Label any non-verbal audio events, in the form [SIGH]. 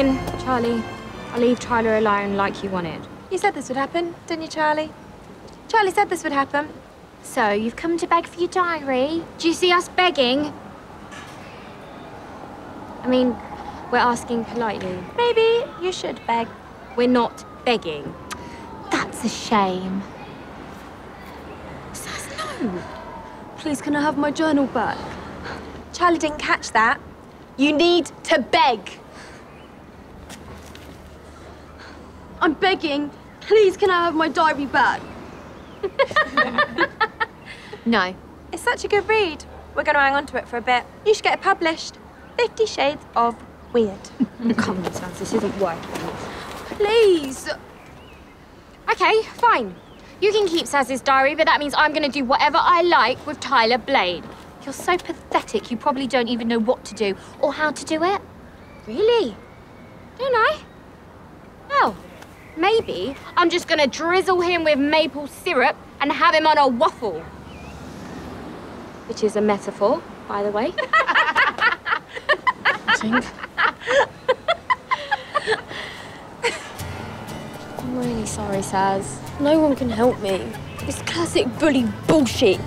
Charlie, I'll leave Tyler alone like you wanted. You said this would happen, didn't you, Charlie? Charlie said this would happen. So, you've come to beg for your diary? Do you see us begging? I mean, we're asking politely. Maybe you should beg. We're not begging. That's a shame. Says no. Please, can I have my journal back? Charlie didn't catch that. You need to beg. I'm begging. Please, can I have my diary back? [LAUGHS] No. It's such a good read. We're going to hang on to it for a bit. You should get it published. Fifty Shades of Weird. [LAUGHS] Come on, Saz, this isn't working. Please. Okay, fine. You can keep Saz's diary, but that means I'm going to do whatever I like with Tyler Blade. You're so pathetic, you probably don't even know what to do or how to do it. Really? Don't I? Well, maybe I'm just going to drizzle him with maple syrup and have him on a waffle. Which is a metaphor, by the way. [LAUGHS] I think. I'm really sorry, Saz. No one can help me. It's classic bully bullshit.